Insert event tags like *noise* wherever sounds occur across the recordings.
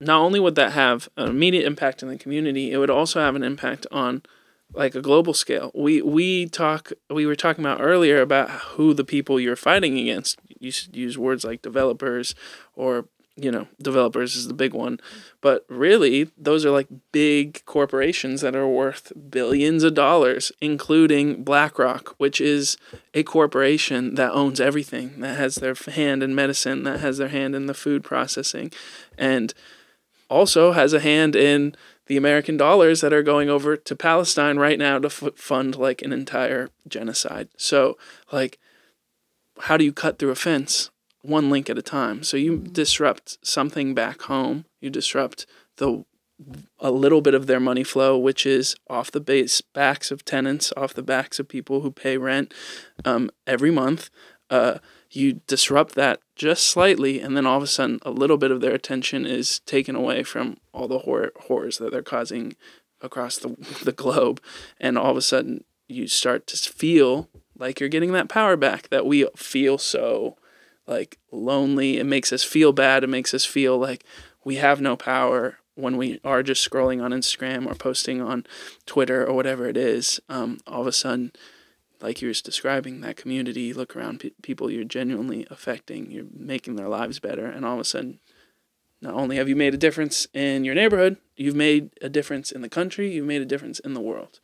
not only would that have an immediate impact in the community, it would also have an impact on like a global scale. We we talk we were talking about earlier about who the people you're fighting against. You should use words like developers or you know, developers is the big one. But really, those are like big corporations that are worth billions of dollars, including BlackRock, which is a corporation that owns everything, that has their hand in medicine, that has their hand in the food processing, and also has a hand in the American dollars that are going over to Palestine right now to f- fund like an entire genocide. So, like, how do you cut through a fence? one link at a time. So you disrupt something back home. You disrupt the a little bit of their money flow, which is off the base backs of tenants, off the backs of people who pay rent um, every month. Uh, you disrupt that just slightly, and then all of a sudden, a little bit of their attention is taken away from all the horror, horrors that they're causing across the *laughs* the globe, and all of a sudden, you start to feel like you're getting that power back that we feel so like lonely. It makes us feel bad. It makes us feel like we have no power when we are just scrolling on Instagram or posting on Twitter or whatever it is. Um, all of a sudden, like you were describing, that community, you look around pe- people you're genuinely affecting, you're making their lives better, and all of a sudden, not only have you made a difference in your neighborhood, you've made a difference in the country, you've made a difference in the world.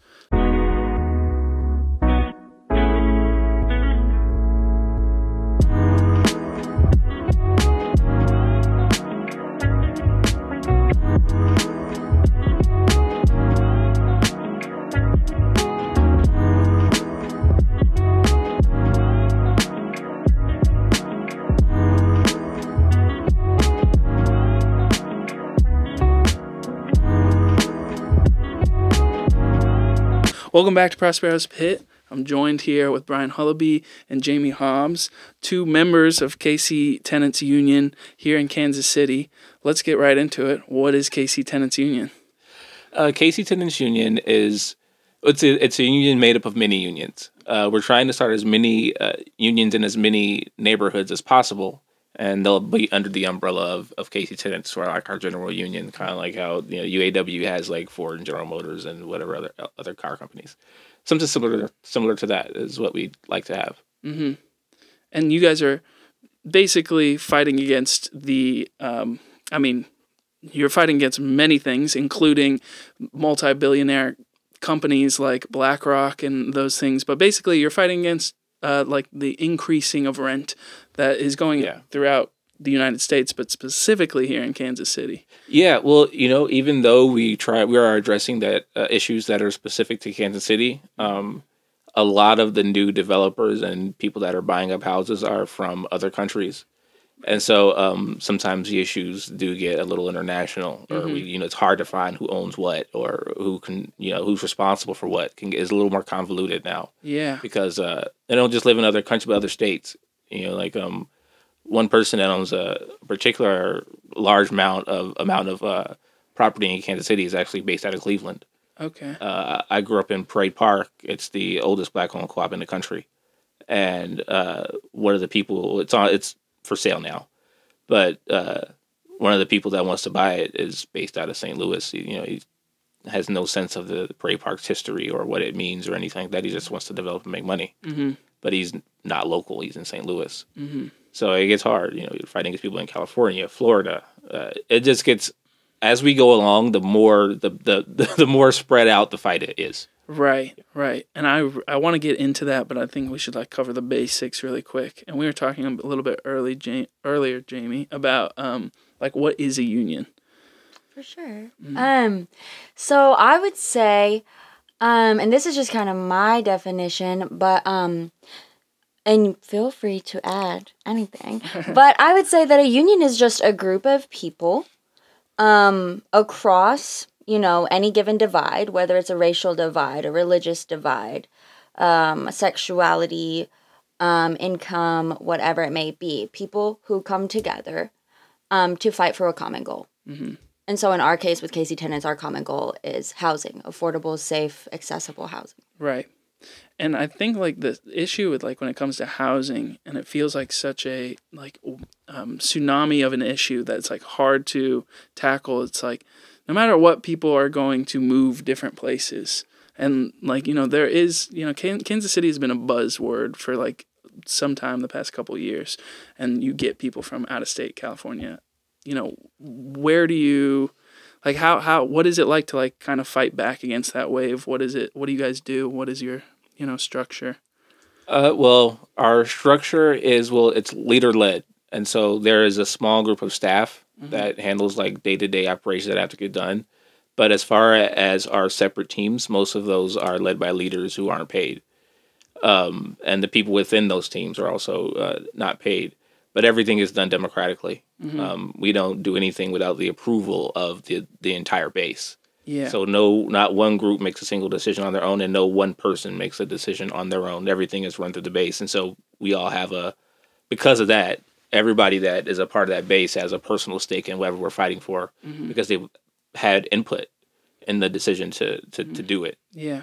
Welcome back to Prospero's Pit. I'm joined here with Brian Hullaby and Jamie Hobbs, two members of KC Tenants Union here in Kansas City. Let's get right into it. What is KC Tenants Union? Uh, KC Tenants Union is it's a, it's a union made up of many unions. Uh, we're trying to start as many uh, unions in as many neighborhoods as possible and they'll be under the umbrella of, of KC Tenants or like our general union, kind of like how you know UAW has like Ford and General Motors and whatever other other car companies. Something similar similar to that is what we'd like to have. Mm-hmm. And you guys are basically fighting against the. Um, I mean, you're fighting against many things, including multi-billionaire companies like BlackRock and those things. But basically, you're fighting against uh, like the increasing of rent that is going yeah. throughout the United States, but specifically here in Kansas City. Yeah, well, you know, even though we try, we are addressing that uh, issues that are specific to Kansas City. Um, a lot of the new developers and people that are buying up houses are from other countries and so um, sometimes the issues do get a little international, or mm-hmm. we, you know, it's hard to find who owns what or who can, you know, who's responsible for what. Can get is a little more convoluted now. Yeah, because uh, they don't just live in other countries, but other states. You know, like um, one person that owns a particular large amount of amount of uh, property in Kansas City is actually based out of Cleveland. Okay. Uh, I grew up in Parade Park. It's the oldest black-owned co-op in the country, and uh, one of the people. It's on. It's for sale now. But uh, one of the people that wants to buy it is based out of St. Louis. He, you know, he has no sense of the Parade Park's history or what it means or anything like that. He just wants to develop and make money. Mm-hmm. But he's not local. He's in St. Louis. Mm-hmm. So it gets hard. You know, you're fighting against people in California, Florida. Uh, it just gets as we go along. The more the, the *laughs* the more spread out the fight is. Right, right. And I, I want to get into that, but I think we should like cover the basics really quick. And we were talking a little bit early, ja- earlier, Jamie, about um like what is a union? For sure. Mm-hmm. Um, so I would say, um, and this is just kind of my definition, but um, and feel free to add anything. *laughs* but I would say that a union is just a group of people, um, across you know, any given divide, whether it's a racial divide, a religious divide, um, sexuality, um, income, whatever it may be, people who come together um, to fight for a common goal. Mm-hmm. And so, in our case with KC Tenants, our common goal is housing, affordable, safe, accessible housing. Right. and I think like the issue with like when it comes to housing, and it feels like such a like um, tsunami of an issue that's like hard to tackle. It's like no matter what, people are going to move different places, and like you know there is you know Kansas City has been a buzzword for like some time the past couple years, and you get people from out of state California. You know, where do you like how how what is it like to like kind of fight back against that wave? What is it? What do you guys do? What is your you know structure? Uh, well, our structure is well, it's leader led, and so there is a small group of staff mm-hmm. that handles like day to day operations that have to get done. But as far as our separate teams, most of those are led by leaders who aren't paid, um, and the people within those teams are also uh, not paid. But everything is done democratically. Mm-hmm. Um, we don't do anything without the approval of the the entire base. Yeah. So no, not one group makes a single decision on their own, and no one person makes a decision on their own. Everything is run through the base, and so we all have a. Because of that, everybody that is a part of that base has a personal stake in whatever we're fighting for, mm-hmm. because they had input in the decision to to, mm-hmm. to do it. Yeah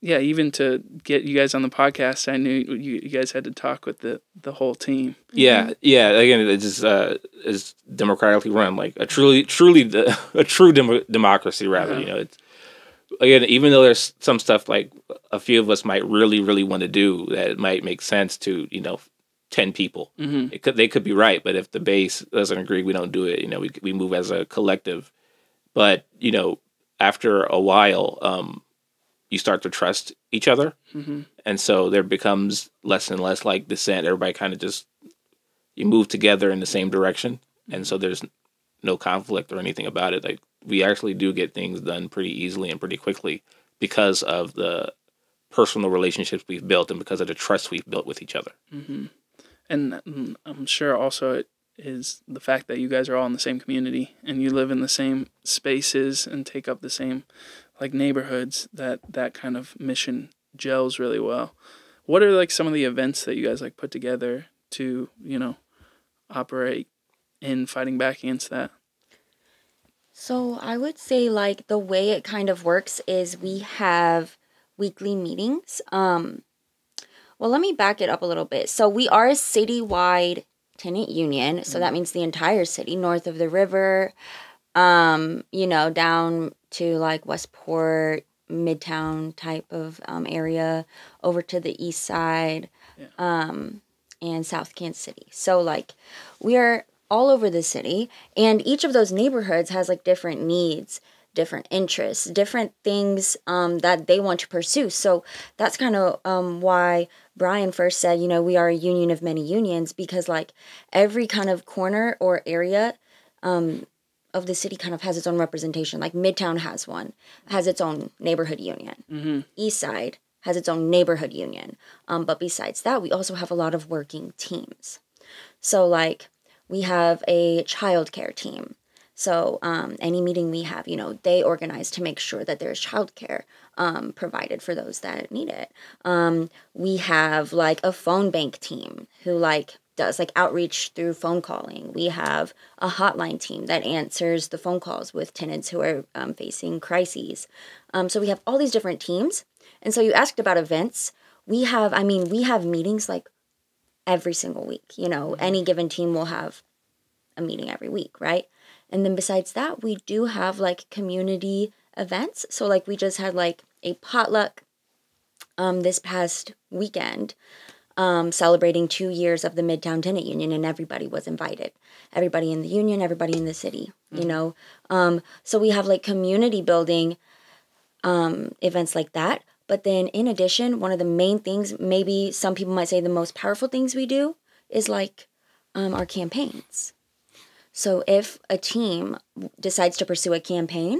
yeah, even to get you guys on the podcast, I knew you, you guys had to talk with the, the whole team. Yeah, yeah. Again, it's just uh, is democratically run, like a truly, truly the, *laughs* a true dem- democracy. Rather, yeah. you know, it's again, even though there's some stuff like a few of us might really, really want to do that might make sense to you know ten people. Mm-hmm. It could they could be right, but if the base doesn't agree, we don't do it. You know, we we move as a collective. But you know, after a while, um, you start to trust each other. Mm-hmm. And so there becomes less and less like dissent. Everybody kind of just, you move together in the same direction. And so there's no conflict or anything about it. Like we actually do get things done pretty easily and pretty quickly because of the personal relationships we've built and because of the trust we've built with each other. Mm-hmm. And mm, I'm sure also it is the fact that you guys are all in the same community and you live in the same spaces and take up the same like neighborhoods that that kind of mission gels really well. What are like some of the events that you guys like put together to, you know, operate in fighting back against that? So, I would say like the way it kind of works is we have weekly meetings. Um well, let me back it up a little bit. So, we are a citywide tenant union, so that means the entire city north of the river um, you know, down to like Westport, Midtown type of um, area, over to the east side, yeah. um, and South Kansas City. So, like, we are all over the city, and each of those neighborhoods has like different needs different interests, different things um, that they want to pursue. So that's kind of um, why Brian first said, you know, we are a union of many unions because like every kind of corner or area um, of the city kind of has its own representation. Like Midtown has one, has its own neighborhood union. Mm-hmm. East Side has its own neighborhood union. Um, but besides that, we also have a lot of working teams. So like we have a childcare team. So um, any meeting we have, you know, they organize to make sure that there's childcare um, provided for those that need it. Um, we have like a phone bank team who like does like outreach through phone calling. We have a hotline team that answers the phone calls with tenants who are um, facing crises. Um, so we have all these different teams. And so you asked about events. We have, I mean, we have meetings like every single week. You know, mm-hmm. any given team will have a meeting every week, right? And then besides that, we do have like community events. So like we just had like a potluck um, this past weekend um, celebrating two years of the Midtown Tenant Union, and everybody was invited. Everybody in the union, everybody in the city, mm-hmm. you know. Um, so we have like community building um, events like that. But then, in addition, one of the main things, maybe some people might say the most powerful things we do, is like um, our campaigns. So if a team decides to pursue a campaign,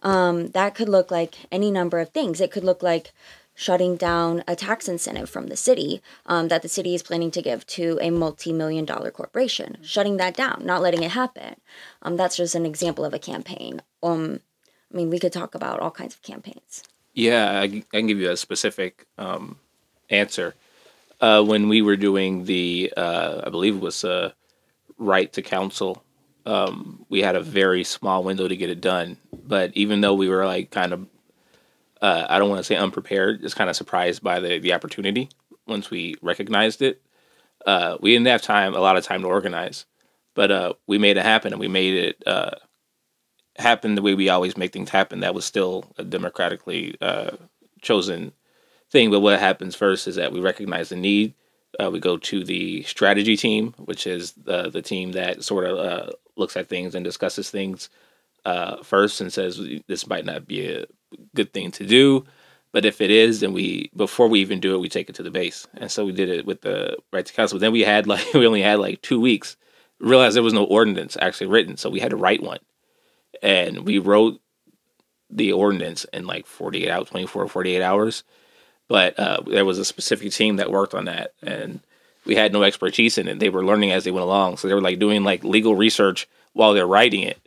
um, that could look like any number of things. It could look like shutting down a tax incentive from the city um, that the city is planning to give to a multi-million dollar corporation. Shutting that down not letting it happen. Um, that's just an example of a campaign. Um, i mean we could talk about all kinds of campaigns. Yeah i, I can give you a specific um, answer. Uh, when we were doing the uh, i believe it was uh, right to counsel um, we had a very small window to get it done but even though we were like kind of uh, I don't want to say unprepared, just kind of surprised by the the opportunity once we recognized it. Uh, we didn't have time, a lot of time to organize, but uh, we made it happen, and we made it uh, happen the way we always make things happen. That was still a democratically uh, chosen thing. But what happens first is that we recognize the need. Uh, we go to the strategy team, which is the the team that sort of uh, looks at things and discusses things uh, first and says this might not be a good thing to do. But if it is, then we before we even do it, we take it to the base. And so we did it with the right to counsel. But then we had like *laughs* we only had like two weeks. Realized there was no ordinance actually written, so we had to write one. And we wrote the ordinance in like 48 hours, 24 or 48 hours. But uh, there was a specific team that worked on that, and we had no expertise in it. They were learning as they went along, so they were like doing like legal research while they're writing it.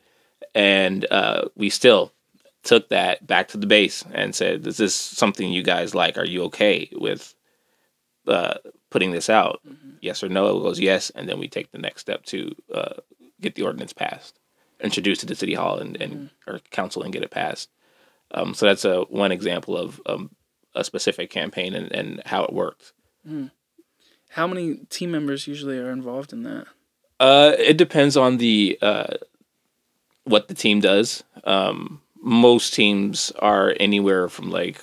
And uh, we still took that back to the base and said, "Is this something you guys like? Are you okay with uh, putting this out? Mm-hmm. Yes or no?" It goes yes, and then we take the next step to uh, get the ordinance passed, introduced to the city hall and, and mm-hmm. or council and get it passed. Um, so that's a one example of um, a specific campaign and, and how it worked. Mm. How many team members usually are involved in that? Uh, it depends on the uh, what the team does. Um, most teams are anywhere from like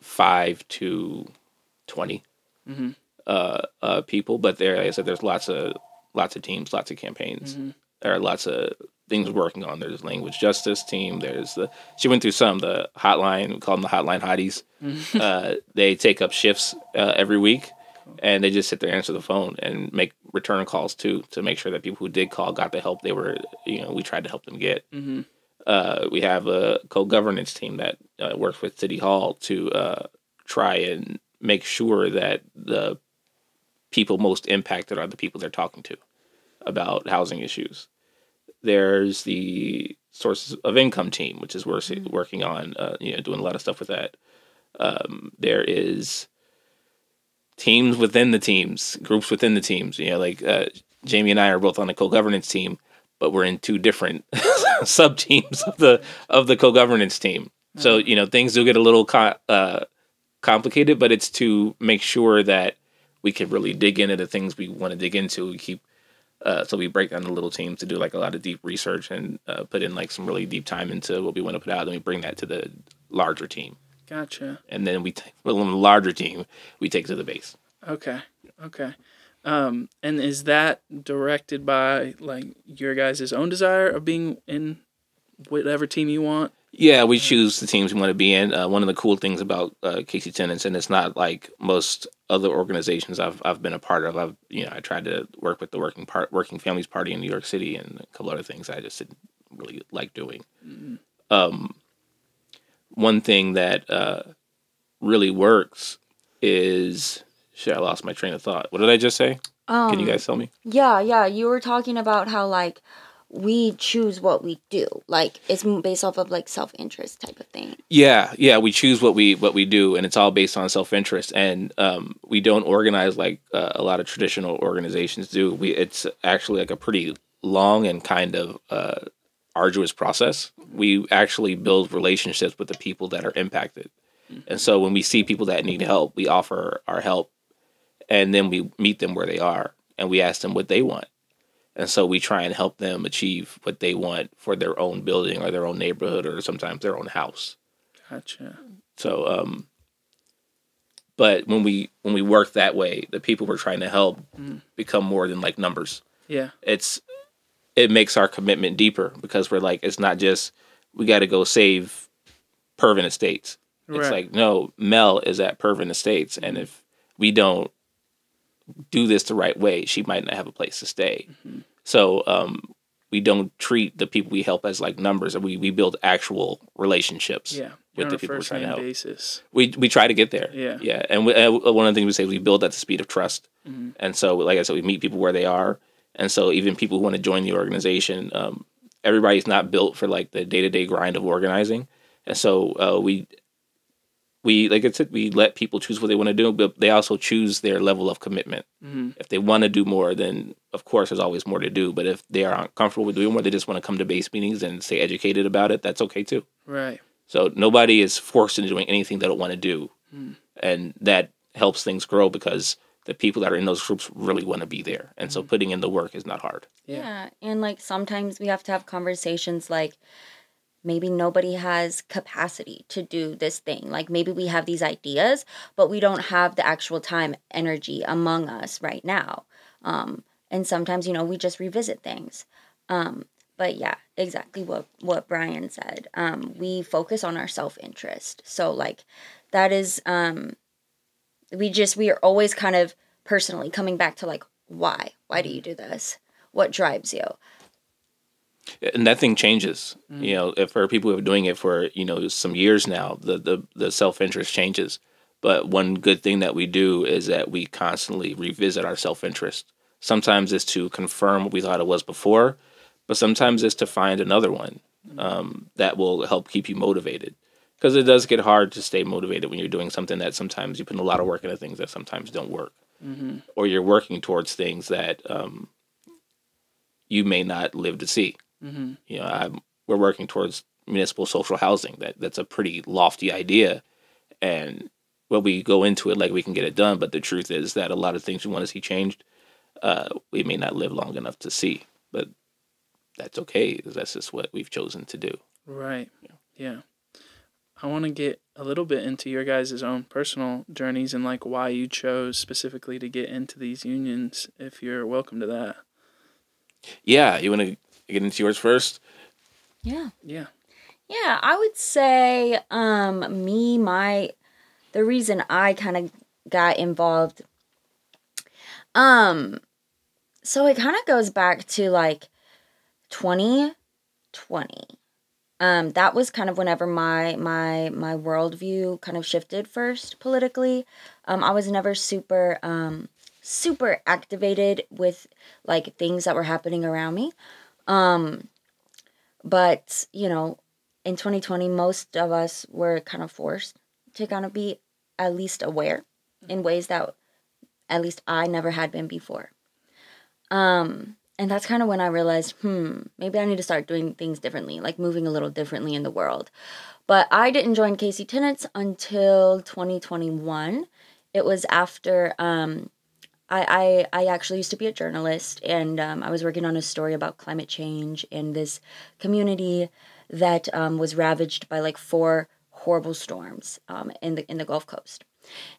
five to 20 mm-hmm. uh, uh, people. But there, like I said, there's lots of lots of teams, lots of campaigns. Mm-hmm. There are lots of things working on. There's language justice team. There's the she went through some the hotline. We call them the hotline hotties. Mm-hmm. *laughs* uh, they take up shifts uh, every week, and they just sit there, answer the phone, and make return calls too to make sure that people who did call got the help they were. You know, we tried to help them get. Mm-hmm. Uh, we have a co-governance team that uh, works with City Hall to uh, try and make sure that the people most impacted are the people they're talking to about housing issues. There's the sources of income team, which is mm-hmm. working on uh, you know doing a lot of stuff with that. Um, there is teams within the teams, groups within the teams. You know, like uh, Jamie and I are both on the co-governance team, but we're in two different *laughs* sub teams of the of the co-governance team. So you know things do get a little co- uh, complicated, but it's to make sure that we can really dig into the things we want to dig into. We keep uh, so we break down the little teams to do like a lot of deep research and uh, put in like some really deep time into what we want to put out, and we bring that to the larger team. Gotcha. And then we take well, the larger team we take to the base. Okay. Okay. Um, and is that directed by like your guys' own desire of being in whatever team you want? Yeah, we choose the teams we want to be in. Uh, one of the cool things about uh, KC Tenants, and it's not like most other organizations I've I've been a part of. I've you know I tried to work with the working part working families party in New York City and a couple other things I just didn't really like doing. Mm-hmm. Um, one thing that uh, really works is Shit, I lost my train of thought. What did I just say? Um, Can you um, guys tell me? Yeah, yeah. You were talking about how like we choose what we do. Like it's based off of like self interest type of thing. Yeah, yeah. We choose what we what we do, and it's all based on self interest. And um, we don't organize like uh, a lot of traditional organizations do. We it's actually like a pretty long and kind of uh, arduous process. We actually build relationships with the people that are impacted. Mm-hmm. And so when we see people that need help, we offer our help and then we meet them where they are and we ask them what they want and so we try and help them achieve what they want for their own building or their own neighborhood or sometimes their own house gotcha so um but when we when we work that way the people we're trying to help mm. become more than like numbers yeah it's it makes our commitment deeper because we're like it's not just we got to go save Pervin Estates. It's like no, Mel is at Pervin Estates, and if we don't do this the right way, she might not have a place to stay. Mm-hmm. So um, we don't treat the people we help as like numbers, we we build actual relationships. Yeah, with the people we're trying to help. Basis. We we try to get there. Yeah, yeah, and we, uh, one of the things we say is we build at the speed of trust. Mm-hmm. And so, like I said, we meet people where they are, and so even people who want to join the organization, um, everybody's not built for like the day to day grind of organizing, and so uh, we we like I said, we let people choose what they want to do, but they also choose their level of commitment. Mm-hmm. If they want to do more, then of course there's always more to do. But if they are uncomfortable with doing more, they just want to come to base meetings and stay educated about it. That's okay too. Right. So nobody is forced into doing anything they don't want to do, and that helps things grow because the people that are in those groups really want to be there, and so putting in the work is not hard. Yeah. Yeah. And like sometimes we have to have conversations like maybe nobody has capacity to do this thing. Like maybe we have these ideas, but we don't have the actual time, energy among us right now. Um, and sometimes, you know, we just revisit things. Um, but yeah, exactly what what Brian said. Um, we focus on our self interest. So like that is um, we just we are always kind of personally coming back to like why why do you do this what drives you and that thing changes. You know, if for people who have been doing it for you know some years now, the the, the self interest changes. But one good thing that we do is that we constantly revisit our self interest. Sometimes it's to confirm what we thought it was before, but sometimes it's to find another one um, that will help keep you motivated. Because it does get hard to stay motivated when you're doing something that sometimes you put a lot of work into things that sometimes don't work, or you're working towards things that um, you may not live to see. Mm-hmm. You know, I'm, we're working towards municipal social housing. That that's a pretty lofty idea, and when we go into it, like we can get it done. But the truth is that a lot of things we want to see changed, uh, we may not live long enough to see. But that's okay. That's just what we've chosen to do. Right. Yeah. I want to get a little bit into your guys' own personal journeys and like why you chose specifically to get into these unions. If you're welcome to that. Yeah, you want to get into yours first? yeah Yeah. yeah i would say um me my the reason i kind of got involved um so it kind of goes back to like 2020 um that was kind of whenever my my my worldview kind of shifted first politically um i was never super um super activated with like things that were happening around me um but you know in 2020 most of us were kind of forced to kind of be at least aware in ways that at least i never had been before. Um and that's kind of when i realized hmm maybe i need to start doing things differently like moving a little differently in the world. But i didn't join KC tenants until 2021 it was after um I, I, I actually used to be a journalist and um, I was working on a story about climate change in this community that um, was ravaged by like four horrible storms um, in the in the Gulf Coast.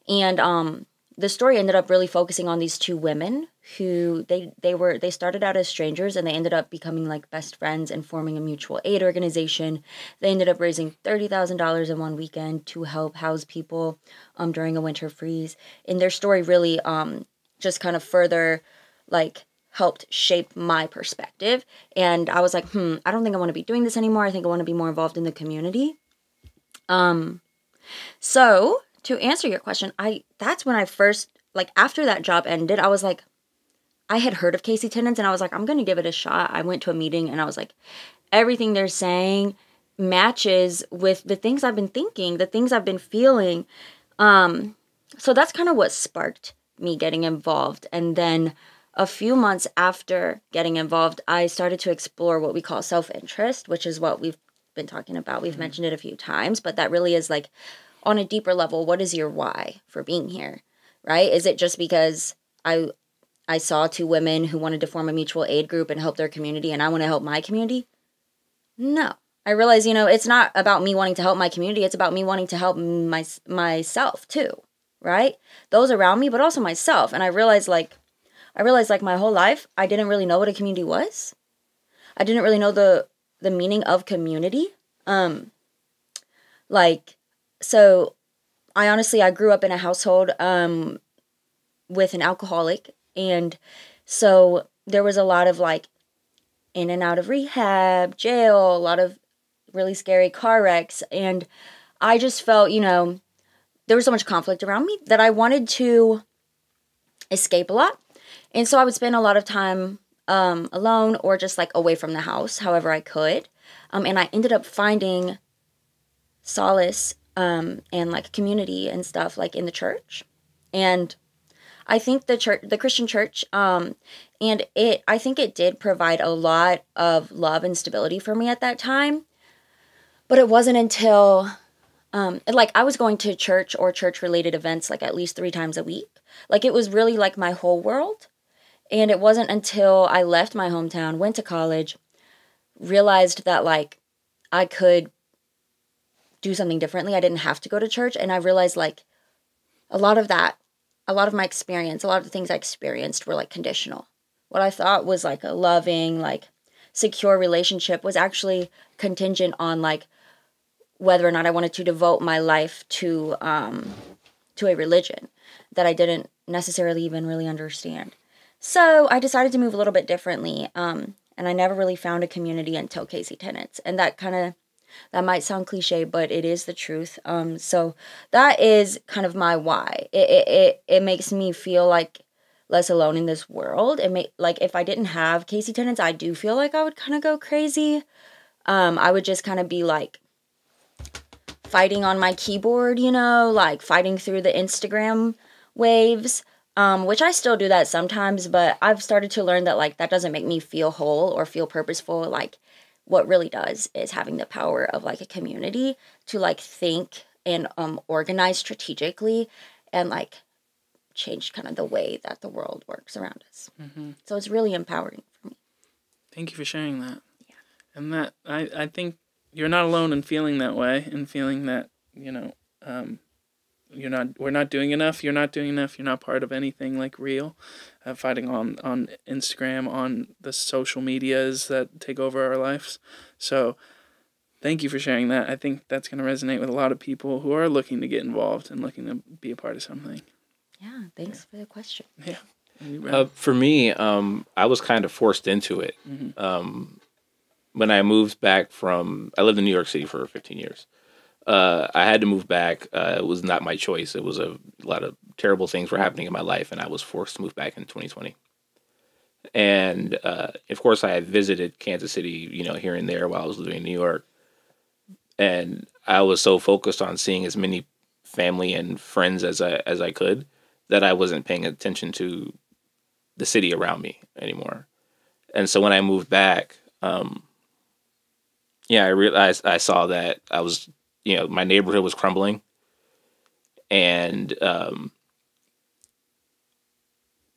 And um, the story ended up really focusing on these two women who they they were they started out as strangers and they ended up becoming like best friends and forming a mutual aid organization. They ended up raising thirty thousand dollars in one weekend to help house people um, during a winter freeze. And their story really um, just kind of further like helped shape my perspective. And i was like hmm i don't think i want to be doing this anymore. I think i want to be more involved in the community. Um so to answer your question i that's when i first like after that job ended i was like i had heard of KC tenants and i was like i'm gonna give it a shot. I went to a meeting and i was like everything they're saying matches with the things i've been thinking the things i've been feeling. Um so that's kind of what sparked me getting involved. And then a few months after getting involved, I started to explore what we call self interest, which is what we've been talking about. We've mm-hmm. mentioned it a few times, but that really is like on a deeper level what is your why for being here? Right? Is it just because I I saw two women who wanted to form a mutual aid group and help their community and I want to help my community? No. I realize, you know, it's not about me wanting to help my community, it's about me wanting to help my myself too right? Those around me, but also myself. And I realized like I realized like my whole life I didn't really know what a community was. I didn't really know the the meaning of community. Um like so I honestly I grew up in a household um with an alcoholic and so there was a lot of like in and out of rehab, jail, a lot of really scary car wrecks and I just felt, you know, there was so much conflict around me that I wanted to escape a lot. And so I would spend a lot of time um, alone or just like away from the house, however I could. Um, and I ended up finding solace um, and like community and stuff like in the church. And I think the church, the Christian church, um, and it, I think it did provide a lot of love and stability for me at that time but it wasn't until um, like I was going to church or church related events like at least three times a week. Like it was really like my whole world. And it wasn't until I left my hometown, went to college, realized that like I could do something differently. I didn't have to go to church. And I realized like a lot of that, a lot of my experience, a lot of the things I experienced were like conditional. What I thought was like a loving, like secure relationship was actually contingent on like whether or not I wanted to devote my life to um, to a religion that I didn't necessarily even really understand. So I decided to move a little bit differently, um, and I never really found a community until KC Tenants, and that kind of that might sound cliche, but it is the truth. Um, so that is kind of my why. It it it, it makes me feel like less alone in this world. It may like if I didn't have KC Tenants, I do feel like I would kind of go crazy. Um, I would just kind of be like fighting on my keyboard, you know, like fighting through the Instagram waves. Um, which I still do that sometimes, but I've started to learn that like that doesn't make me feel whole or feel purposeful. Like what really does is having the power of like a community to like think and um organize strategically and like change kind of the way that the world works around us. Mm-hmm. So it's really empowering for me. Thank you for sharing that. Yeah. And that I I think you're not alone in feeling that way and feeling that you know um, you're not we're not doing enough you're not doing enough you're not part of anything like real. Uh, fighting on on instagram on the social medias that take over our lives. So thank you for sharing that. I think that's going to resonate with a lot of people who are looking to get involved and looking to be a part of something. Yeah thanks for the question. Yeah. Uh, for me um, i was kind of forced into it. Mm-hmm. um, when i moved back from i lived in new york city for 15 years uh, I had to move back. Uh, it was not my choice. It was a, lot of terrible things were happening in my life, and I was forced to move back in 2020. And uh, of course, I had visited Kansas City, you know, here and there while I was living in New York. And I was so focused on seeing as many family and friends as I as I could that I wasn't paying attention to the city around me anymore. And so when I moved back, um, yeah, I realized I saw that I was you know my neighborhood was crumbling, and um,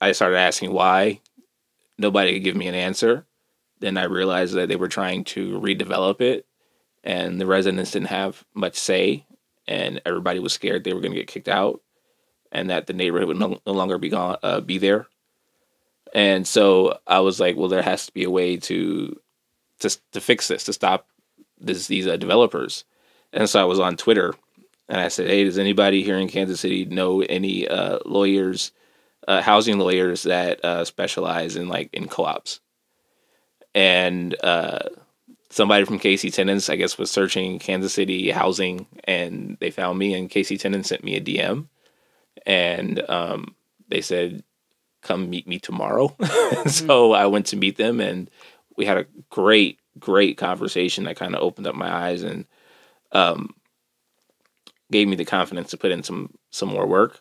I started asking why. Nobody could give me an answer. Then I realized that they were trying to redevelop it, and the residents didn't have much say, and everybody was scared they were going to get kicked out, and that the neighborhood would no, longer be gone, uh, be there. And so I was like, well, there has to be a way to to to fix this, to stop this, these uh, developers. And so I was on Twitter and I said, Hey, does anybody here in Kansas City know any uh, lawyers, uh, housing lawyers that uh, specialize in like in co ops? And uh, somebody from KC Tenants, I guess, was searching Kansas City housing and they found me, and KC Tenants sent me a DM. And um, they said, Come meet me tomorrow. *laughs* so I went to meet them and we had a great, great conversation that kind of opened up my eyes and um, gave me the confidence to put in some some more work.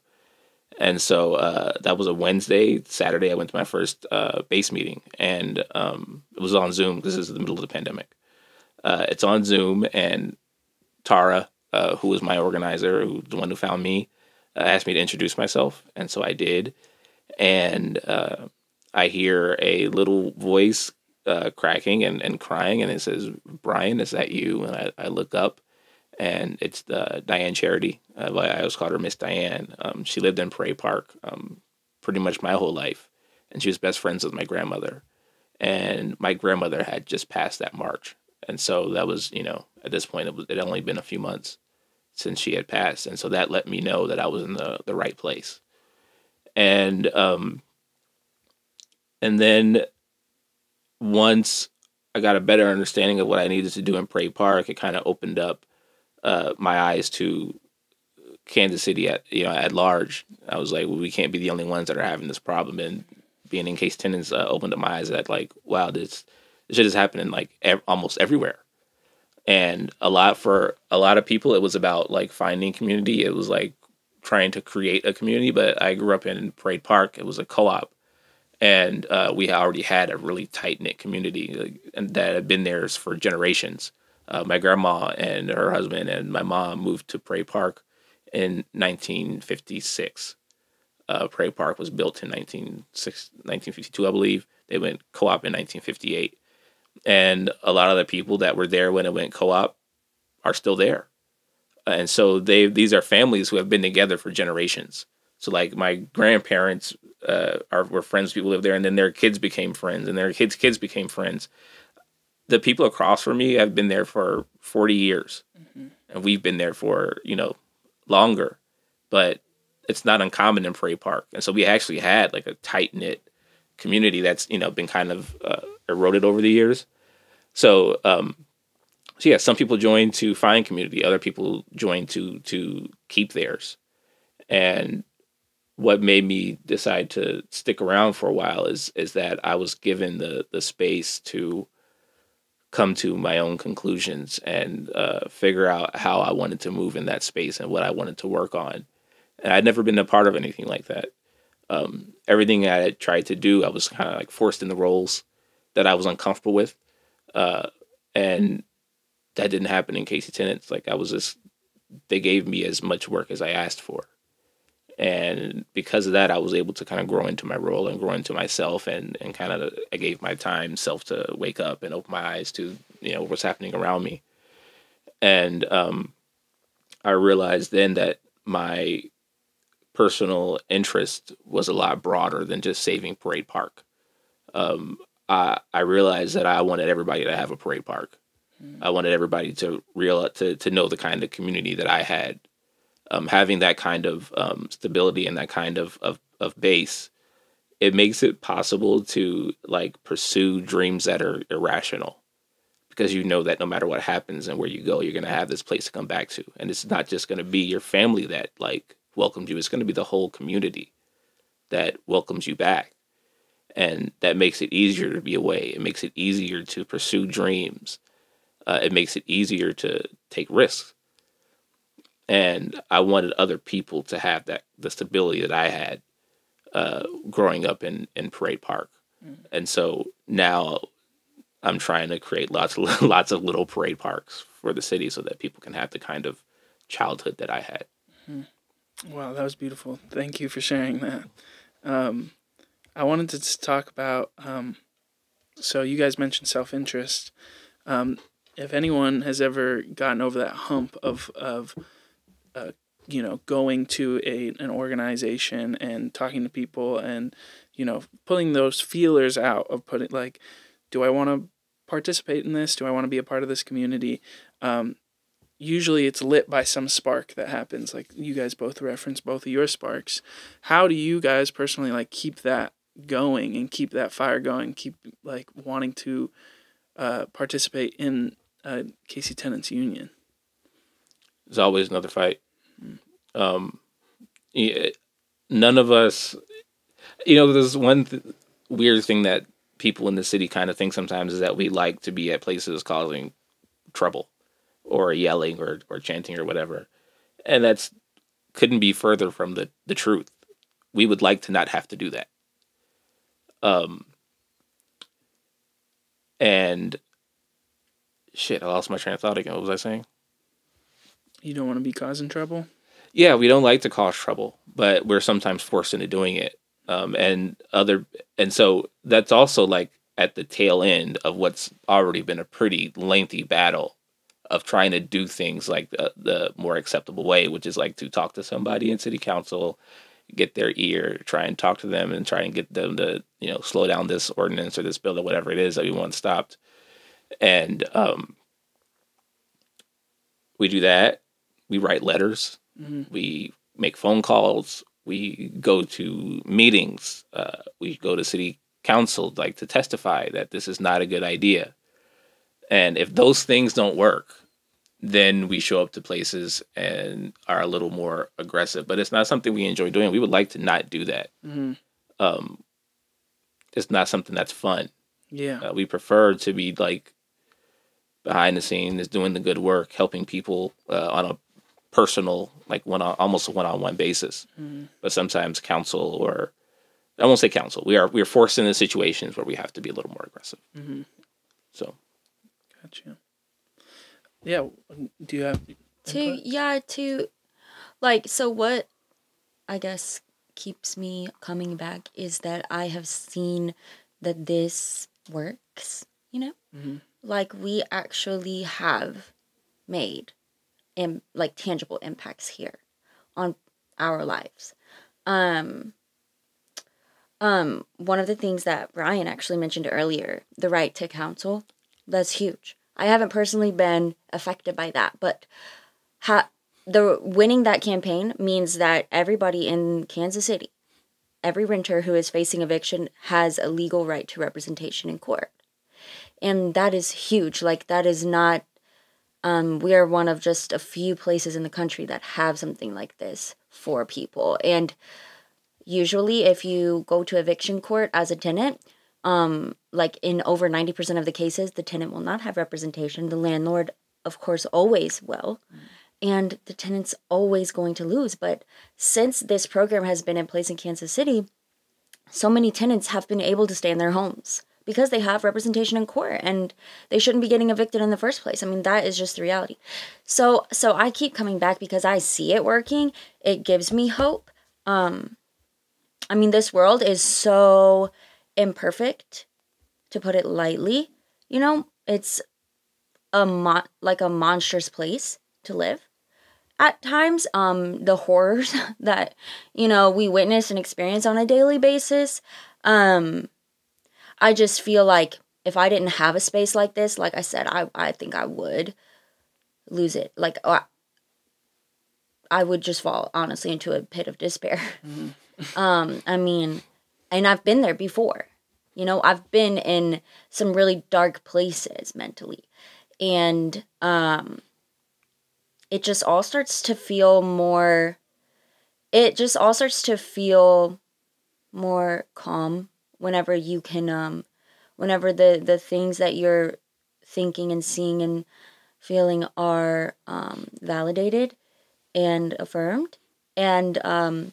And so uh, that was a Wednesday. Saturday, I went to my first uh, base meeting, and um, it was on Zoom because this is the middle of the pandemic. Uh, it's on Zoom, and Tara, uh, who was my organizer, who the one who found me, uh, asked me to introduce myself, and so I did. And uh, I hear a little voice cracking and, and crying, and it says, "Brian, is that you?" And I, I look up, and it's the Diane Charity. Uh, I always called her Miss Diane. Um, she lived in Parade Park um, pretty much my whole life, and she was best friends with my grandmother. And my grandmother had just passed that March, and so that was you know at this point it was it had only been a few months since she had passed, and so that let me know that I was in the the right place. And um, and then once I got a better understanding of what I needed to do in Parade Park, it kind of opened up uh, my eyes to Kansas City at you know at large. I was like, well, we can't be the only ones that are having this problem. And being in case Tenants uh, opened up my eyes that like, wow, this, this shit is happening like ev- almost everywhere. And a lot for a lot of people, it was about like finding community. It was like trying to create a community. But I grew up in Parade Park. It was a co-op, and uh, we already had a really tight knit community, and that had been there for generations Uh, my grandma and her husband and my mom moved to Parade Park in 1956. Uh, Parade Park was built in 1952, I believe. They went co-op in 1958, and a lot of the people that were there when it went co-op are still there, and so they these are families who have been together for generations. So like my grandparents uh, are were friends. People live there, and then their kids became friends, and their kids' kids became friends. The people across from me have been there for forty years, mm-hmm. and we've been there for you know longer. But it's not uncommon in Parade Park, and so we actually had like a tight knit community that's you know been kind of uh, eroded over the years. So um, so yeah, some people join to find community, other people join to to keep theirs, and what made me decide to stick around for a while is is that I was given the the space to come to my own conclusions and uh, figure out how I wanted to move in that space and what I wanted to work on. And I'd never been a part of anything like that. Um, everything I had tried to do, I was kind of like forced in the roles that I was uncomfortable with, uh, and that didn't happen in KC Tenants. Like I was just, they gave me as much work as I asked for, and because of that i was able to kind of grow into my role and grow into myself and and kind of i gave my time self to wake up and open my eyes to you know what's happening around me. And um i realized then that my personal interest was a lot broader than just saving parade park. Um i i realized that i wanted everybody to have a parade park. Mm. i wanted everybody to real to to know the kind of community that i had um, having that kind of um, stability and that kind of, of of base, it makes it possible to like pursue dreams that are irrational, because you know that no matter what happens and where you go, you're gonna have this place to come back to, and it's not just gonna be your family that like welcomes you; it's gonna be the whole community that welcomes you back, and that makes it easier to be away. It makes it easier to pursue dreams. Uh, it makes it easier to take risks and I wanted other people to have that the stability that I had uh, growing up in in Parade Park, mm. and so now I'm trying to create lots of *laughs* lots of little parade parks for the city so that people can have the kind of childhood that I had. Mm-hmm. Wow, that was beautiful. Thank you for sharing that. Um, I wanted to talk about. Um, so you guys mentioned self interest. Um, if anyone has ever gotten over that hump of of uh, you know going to a an organization and talking to people and you know pulling those feelers out of putting like do i want to participate in this? Do i want to be a part of this community? Um, usually it's lit by some spark that happens like you guys both reference both of your sparks. How do you guys personally like keep that going and keep that fire going keep like wanting to uh, participate in a KC tenants union there's always another fight um, none of us, you know, there's one th- weird thing that people in the city kind of think sometimes is that we like to be at places causing trouble or yelling or, or chanting or whatever. And that's couldn't be further from the, the truth. We would like to not have to do that. Um, and shit, I lost my train of thought again. What was I saying? You don't want to be causing trouble? yeah, we don't like to cause trouble, but we're sometimes forced into doing it. Um, and other, and so that's also like at the tail end of what's already been a pretty lengthy battle of trying to do things like the, the more acceptable way, which is like to talk to somebody in city council, get their ear, try and talk to them, and try and get them to you know slow down this ordinance or this bill or whatever it is that we want stopped. And um, we do that. We write letters Mm-hmm. We make phone calls. We go to meetings. Uh, we go to city council like to testify that this is not a good idea. And if those things don't work, then we show up to places and are a little more aggressive. But it's not something we enjoy doing. We would like to not do that. Mm-hmm. Um, it's not something that's fun. Yeah, uh, we prefer to be like behind the scenes, doing the good work, helping people uh, on a personal, like one on almost a one on one basis. Mm-hmm. But sometimes council or I won't say council. We are we are forced into situations where we have to be a little more aggressive. Mm-hmm. So, gotcha. yeah. Do you have to input? yeah to like so what i guess keeps me coming back is that i have seen that this works you know Mhm. like we actually have made and like tangible impacts here on our lives um um one of the things that brian actually mentioned earlier the right to counsel that's huge i haven't personally been affected by that but ha- the winning that campaign means that everybody in Kansas City, every renter who is facing eviction has a legal right to representation in court. And that is huge. Like that is not um, we are one of just a few places in the country that have something like this for people. And usually if you go to eviction court as a tenant, um, like in over 90% of the cases, the tenant will not have representation. The landlord, of course, always will and the tenant's always going to lose. But since this program has been in place in Kansas City, so many tenants have been able to stay in their homes because they have representation in court and they shouldn't be getting evicted in the first place. I mean, that is just the reality. So so I keep coming back because I see it working. It gives me hope. Um I mean, this world is so imperfect to put it lightly. You know, it's a mon- like a monstrous place to live at times um the horrors *laughs* that you know we witness and experience on a daily basis um i just feel like if i didn't have a space like this like i said i i think i would lose it. Like uh, i would just fall honestly into a pit of despair. *laughs* Um i mean and i've been there before. You know i've been in some really dark places mentally. And um it just all starts to feel more it just all starts to feel more calm whenever you can um whenever the the things that you're thinking and seeing and feeling are um validated and affirmed and um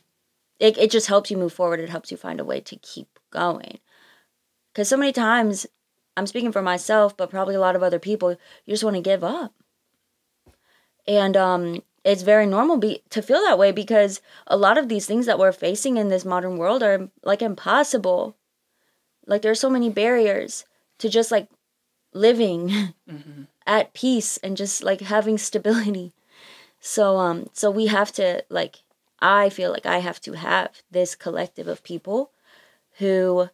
it, it just helps you move forward. It helps you find a way to keep going. Because so many times i'm speaking for myself but probably a lot of other people you just want to give up. And um it's very normal be- to feel that way because a lot of these things that we're facing in this modern world are like impossible like there's so many barriers to just like living *laughs* at peace and just like having stability. So um so we have to like i feel like i have to have this collective of people who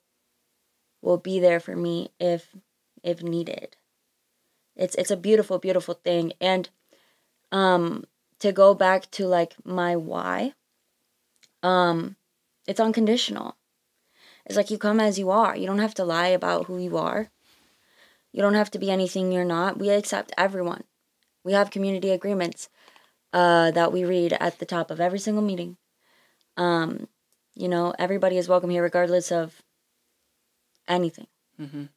will be there for me if if needed. It's it's a beautiful beautiful thing. And um to go back to like my why um it's unconditional it's like you come as you are. You don't have to lie about who you are. You don't have to be anything you're not. We accept everyone. We have community agreements uh that we read at the top of every single meeting. Um you know everybody is welcome here regardless of anything. Mhm.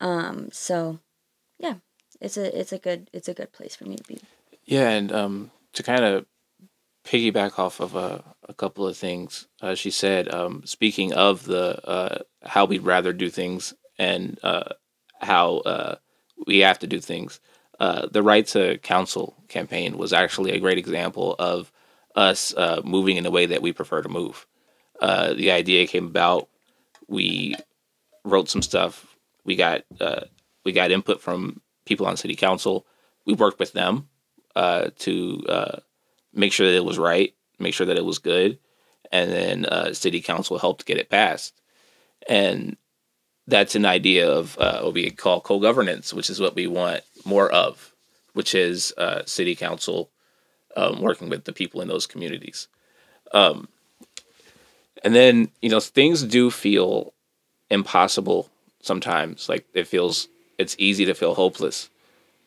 um so yeah it's a it's a good it's a good place for me to be. Yeah, and um, to kind of piggyback off of a, a couple of things uh, she said, um, speaking of the uh, how we'd rather do things and uh, how uh, we have to do things, uh, the right to counsel campaign was actually a great example of us uh, moving in the way that we prefer to move. The idea came about. We wrote some stuff. We got we got input from people on city council. We worked with them to make sure that it was right, make sure that it was good, and then uh, city council helped get it passed. And that's an idea of uh, what we call co-governance, which is what we want more of, which is uh, city council um, working with the people in those communities. Um, and then you know things do feel impossible sometimes. Like it feels it's easy to feel hopeless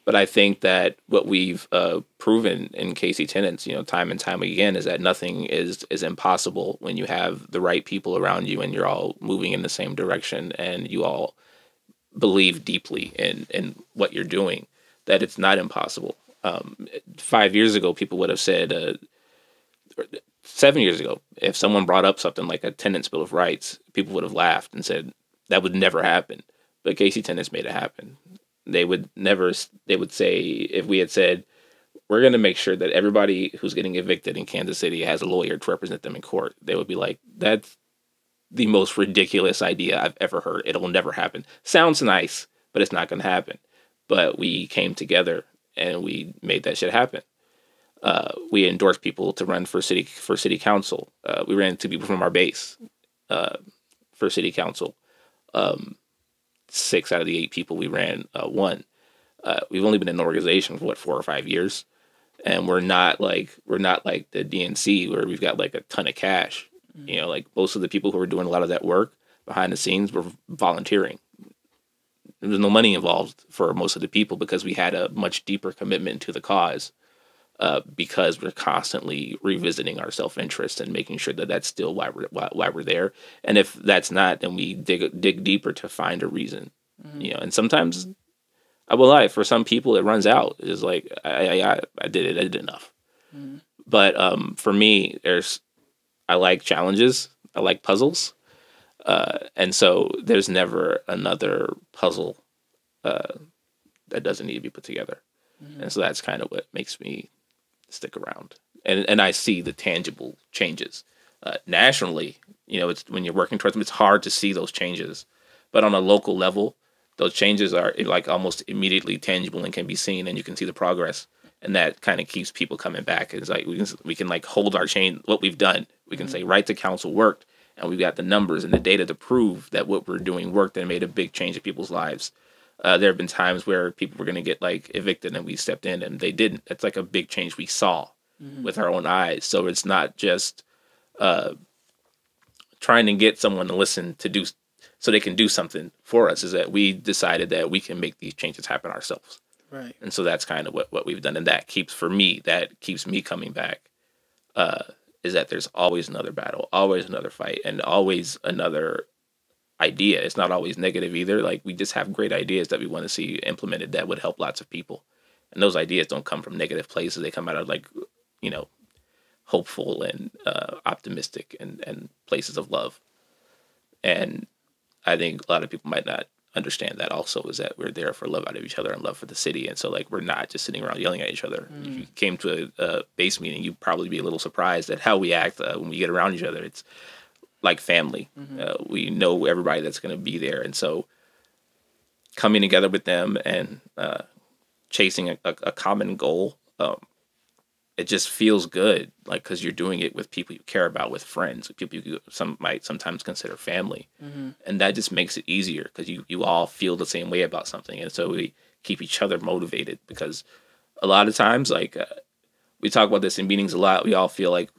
but I think that what we've uh, proven in KC Tenants, you know, time and time again, is that nothing is is impossible when you have the right people around you and you're all moving in the same direction and you all believe deeply in in what you're doing. That it's not impossible. Um, five years ago, people would have said, uh, seven years ago, if someone brought up something like a tenants bill of rights, people would have laughed and said that would never happen. But KC Tenants made it happen they would never they would say if we had said we're going to make sure that everybody who's getting evicted in Kansas City has a lawyer to represent them in court. They would be like, that's the most ridiculous idea I've ever heard. It'll never happen. Sounds nice, but it's not going to happen. But we came together and we made that shit happen. Uh, we endorsed people to run for city for city council. Uh, we ran two people from our base uh, for city council. Um, six out of the eight people we ran uh, won. Uh, we've only been in an organization for what four or five years, and we're not like we're not like the DNC where we've got like a ton of cash. Mm-hmm. You know, like most of the people who are doing a lot of that work behind the scenes were volunteering. There was no money involved for most of the people because we had a much deeper commitment to the cause. Uh, because we're constantly revisiting our self interest and making sure that that's still why we're why, why, we're there. And if that's not, then we dig dig deeper to find a reason. Mm-hmm. You know, and sometimes I will lie. For some people, it runs out. It's like I I, I did it. I did enough. Mm-hmm. But um, for me, there's I like challenges. I like puzzles. Uh, and so there's never another puzzle uh, that doesn't need to be put together. Mm-hmm. And so that's kind of what makes me stick around. And and I see the tangible changes uh, nationally. You know, it's when you're working towards them, it's hard to see those changes. But on a local level, those changes are like almost immediately tangible and can be seen, and you can see the progress. And that kind of keeps people coming back. It's like we can we can like hold our chain what we've done. We can mm-hmm. say right to counsel worked, and we've got the numbers and the data to prove that what we're doing worked and made a big change in people's lives. Uh, there have been times where people were going to get like evicted and we stepped in and they didn't. It's like a big change we saw mm-hmm. with our own eyes. So it's not just uh, trying to get someone to listen to do so they can do something for us. Is that we decided that we can make these changes happen ourselves. Right. And so that's kind of what, what we've done. And that keeps, for me, that keeps me coming back. Uh, is that there's always another battle, always another fight, and always another idea. It's not always negative either. Like we just have great ideas that we want to see implemented that would help lots of people. And those ideas don't come from negative places. They come out of like, you know, hopeful and uh, optimistic and, and places of love. And I think a lot of people might not understand that also is that we're there for love out of each other and love for the city. And so like we're not just sitting around yelling at each other. Mm. If you came to a, a, base meeting, you'd probably be a little surprised at how we act uh, when we get around each other. It's like family. Mm-hmm. Uh, we know everybody that's going to be there, and so coming together with them and uh, chasing a, a, common goal, um, it just feels good. Like because you're doing it with people you care about, with friends, with people you some might sometimes consider family, mm-hmm. and that just makes it easier because you you all feel the same way about something, and so we keep each other motivated because a lot of times like. Uh, we talk about this in meetings a lot. We all feel like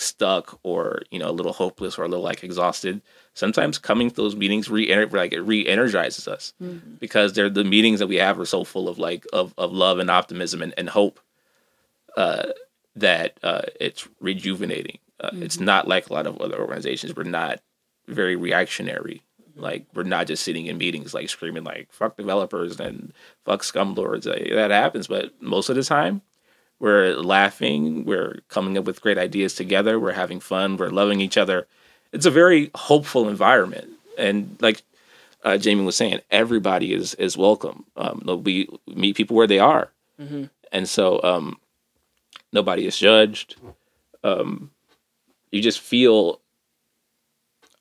stuck or you know a little hopeless or a little like exhausted sometimes coming to those meetings re like it re-energizes us mm-hmm. because they're the meetings that we have are so full of like of, of love and optimism and, and hope uh, that uh, it's rejuvenating uh, mm-hmm. it's not like a lot of other organizations we're not very reactionary mm-hmm. like we're not just sitting in meetings like screaming like fuck developers and fuck scumlords that happens but most of the time we're laughing. We're coming up with great ideas together. We're having fun. We're loving each other. It's a very hopeful environment. And like uh, Jamie was saying, everybody is is welcome. Um, we meet people where they are, mm-hmm. and so um, nobody is judged. Um, you just feel.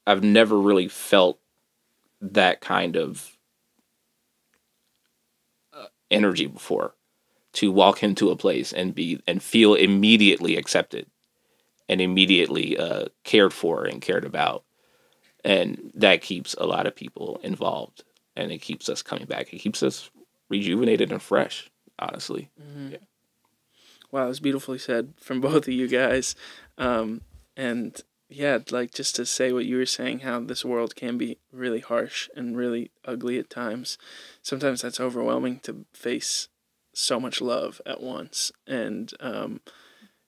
I've never really felt that kind of uh, energy before to walk into a place and be and feel immediately accepted and immediately uh, cared for and cared about. And that keeps a lot of people involved and it keeps us coming back. It keeps us rejuvenated and fresh honestly. Mm-hmm. yeah. wow it was beautifully said from *laughs* both of you guys. Um, and yeah like just to say what you were saying how this world can be really harsh and really ugly at times. Sometimes that's overwhelming to face so much love at once. And um,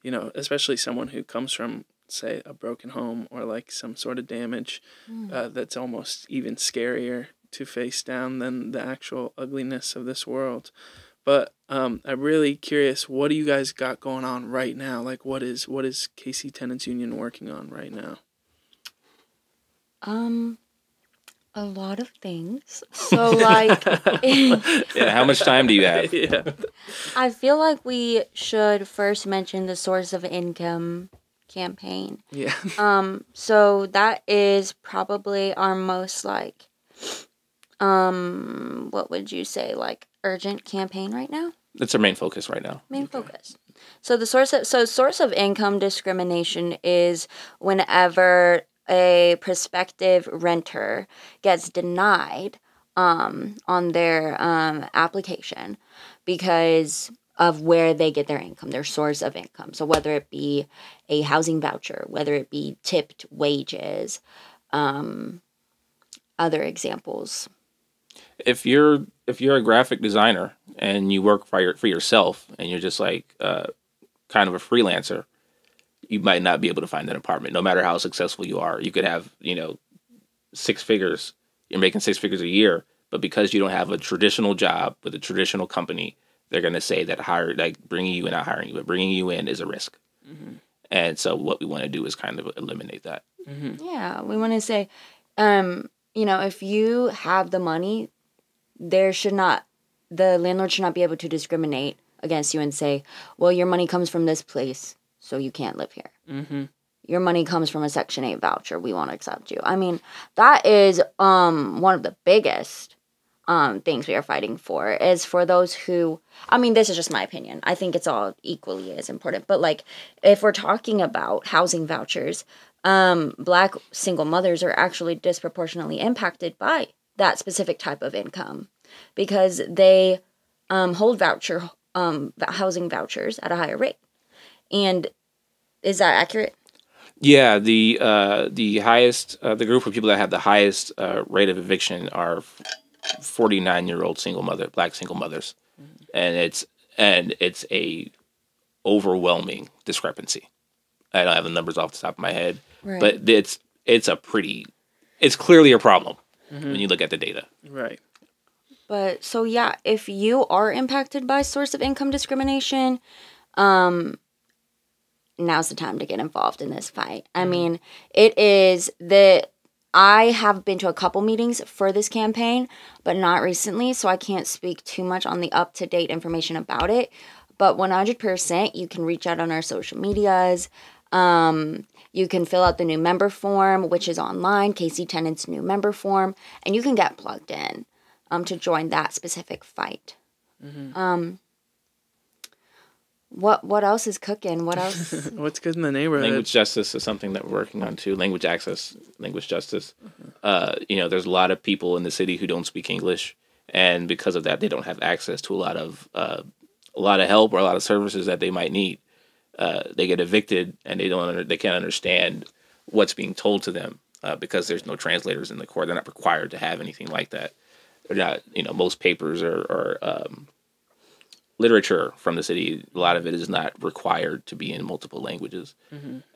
you know especially someone who comes from say a broken home or like some sort of damage mm. uh, that's almost even scarier to face down than the actual ugliness of this world. But um, i'm really curious what do you guys got going on right now? Like what is what is kc tenants union working on right now? Um A lot of things. *laughs* So like *laughs* Yeah, how much time do you have? *laughs* yeah. I feel like we should first mention the source of income campaign. Yeah. Um, so that is probably our most like, um, what would you say, like urgent campaign right now? That's our main focus right now. Main focus. So the source of so source of income discrimination is whenever a prospective renter gets denied um, on their um, application because of where they get their income, their source of income. So whether it be a housing voucher, whether it be tipped wages, um, other examples. If you're if you're a graphic designer and you work for your, for yourself and you're just like uh, kind of a freelancer, you might not be able to find an apartment, no matter how successful you are. You could have you know six figures, you're making six figures a year, but because you don't have a traditional job with a traditional company, they're going to say that hire like bringing you in, not hiring you, but bringing you in is a risk. And so what we want to do is kind of eliminate that. Yeah, we want to say, um, you know, if you have the money, there should not, the landlord should not be able to discriminate against you and say, well, your money comes from this place, so you can't live here. Mm-hmm. Your money comes from a Section 8 voucher, we won't accept you. I mean, that is um, one of the biggest um, things we are fighting for is for those who, I mean, this is just my opinion. I think it's all equally as important. But like, if we're talking about housing vouchers, um, black single mothers are actually disproportionately impacted by that specific type of income because they um, hold voucher um, housing vouchers at a higher rate. And is that accurate? Yeah, the uh, the highest uh, the group of people that have the highest uh, rate of eviction are forty nine year old single mother black single mothers, and it's and it's a overwhelming discrepancy. I don't have the numbers off the top of my head, Right. but it's it's a pretty it's clearly a problem when you look at the data. Right. But so yeah, if you are impacted by source of income discrimination, um now's the time to get involved in this fight. I mean, it is the I have been to a couple meetings for this campaign, but not recently, so I can't speak too much on the up-to-date information about it. But 100% you can reach out on our social medias. Um, you can fill out the new member form, which is online, KC Tennant's new member form, and you can get plugged in um, to join that specific fight. Um, what what else is cooking? What *laughs* else? What's good in the neighborhood? Language justice is something that we're working on too. Language access, language justice. Uh, you know, there's a lot of people in the city who don't speak English, and because of that, they don't have access to a lot of uh, a lot of help or a lot of services that they might need. Uh, they get evicted, and they don't under, they can't understand what's being told to them uh, because there's no translators in the court. They're not required to have anything like that. They're not, you know, most papers are, are um, literature from the city, a lot of it is not required to be in multiple languages.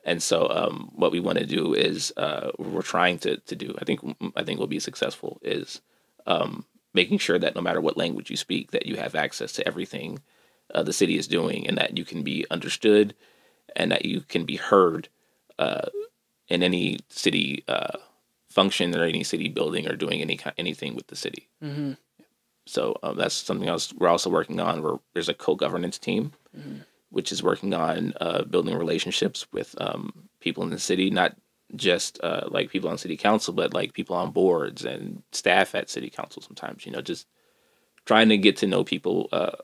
And so, um, what we want to do is uh, we're trying to, to do. I think I think we'll be successful is um, making sure that no matter what language you speak, that you have access to everything uh, the city is doing, and that you can be understood, and that you can be heard uh, in any city uh, function or any city building or doing any anything with the city. mm-hmm. So um, that's something else we're also working on. Where there's a co-governance team, which is working on uh, building relationships with um, people in the city, not just uh, like people on city council, but like people on boards and staff at city council. Sometimes, you know, just trying to get to know people uh,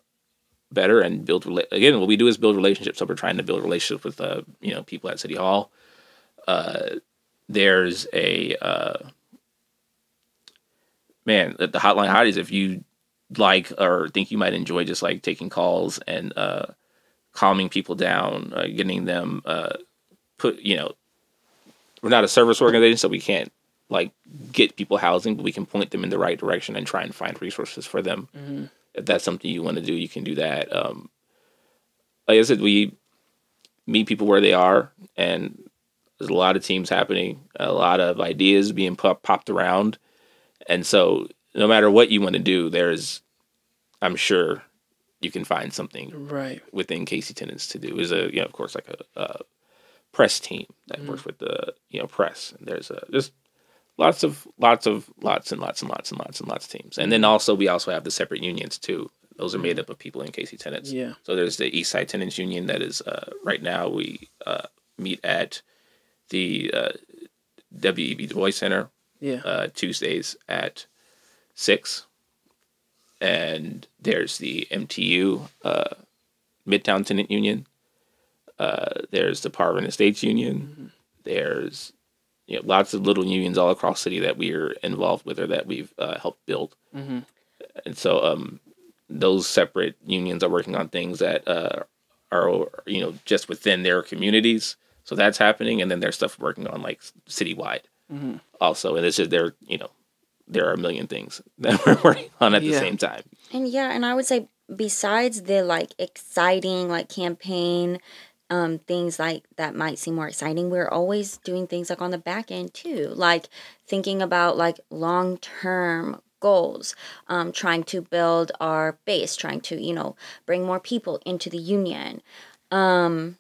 better and build. Rela- Again, what we do is build relationships. So we're trying to build relationships with uh, you know people at city hall. Uh, there's a uh, man at the hotline hotties if you like or think you might enjoy just like taking calls and uh calming people down uh, getting them uh put you know we're not a service organization so we can't like get people housing but we can point them in the right direction and try and find resources for them. Mm-hmm. if that's something you want to do you can do that. Um like i said we meet people where they are and there's a lot of teams happening a lot of ideas being pop- popped around. And so no matter what you want to do, there's I'm sure you can find something Right. within KC Tenants to do. Is a you know, of course like a, a press team that works with the you know press. And there's a just lots of lots of lots and lots and lots and lots and lots of teams, and then also we also have the separate unions too. Those are made up of people in KC tenants. Yeah. So there's the East Side Tenants Union that is uh, right now we uh, meet at the uh, WEB Du Bois Center Yeah. uh, Tuesdays at six, and there's the MTU uh, Midtown Tenant Union. Uh, there's the and Estates Union. There's you know lots of little unions all across the city that we're involved with or that we've uh, helped build. Mm-hmm. And so um, those separate unions are working on things that uh, are you know just within their communities. So that's happening, and then there's stuff working on like citywide Mm-hmm. also, and it's just there. You know, there are a million things *laughs* that we're working on at the same time. And yeah, and I would say besides the like exciting like campaign um things like that might seem more exciting, we're always doing things like on the back end too. Like thinking about like long-term goals, um trying to build our base, trying to, you know, bring more people into the union. Um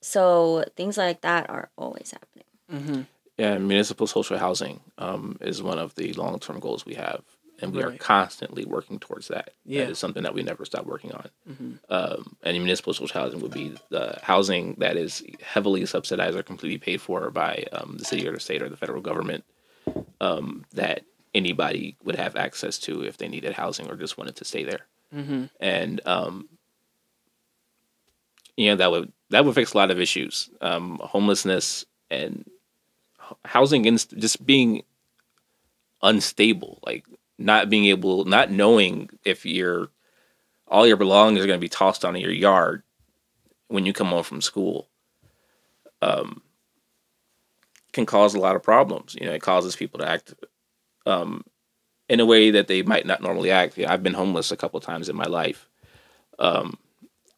so things like that are always happening. Mm-hmm. Yeah, municipal social housing um, is one of the long term goals we have, and we are constantly working towards that. Yeah. That is something that we never stop working on. Mm-hmm. Um, and municipal social housing would be the housing that is heavily subsidized or completely paid for by um, the city or the state or the federal government um, that anybody would have access to if they needed housing or just wanted to stay there. Mm-hmm. and um, you know that would that would fix a lot of issues, um, homelessness and housing and just being unstable, like not being able, not knowing if your all your belongings are going to be tossed on in your yard when you come home from school. Um, can cause a lot of problems. You know, it causes people to act um, in a way that they might not normally act. Yeah, I've been homeless a couple times in my life, um,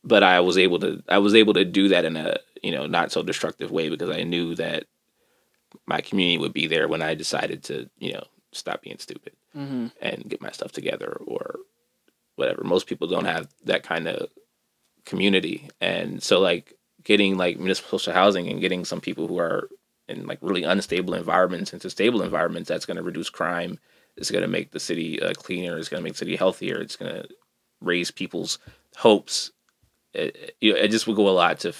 but I was able to I was able to do that in a you know not so destructive way because I knew that my community would be there when I decided to you know stop being stupid Mm-hmm. and get my stuff together or whatever. Most people don't have that kind of community, and so like getting like municipal social housing and getting some people who are in like really unstable environments into stable environments that's going to reduce crime. It's going to make the city uh, cleaner. It's going to make the city healthier. It's going to raise people's hopes. It, it, you know, it just would go a lot to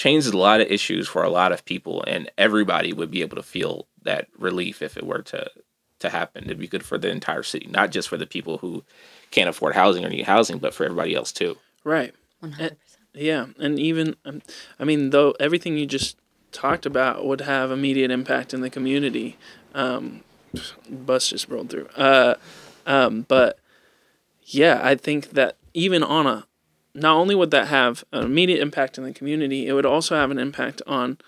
changes a lot of issues for a lot of people, and everybody would be able to feel that relief if it were to to happen. It'd be good for the entire city, not just for the people who can't afford housing or need housing, but for everybody else too. Right. One hundred percent. Yeah, and even um, I mean, though everything you just talked about would have immediate impact in the community. Um, bus just rolled through. Uh, um, but yeah, I think that even on a not only would that have an immediate impact in the community, it would also have an impact on